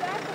Back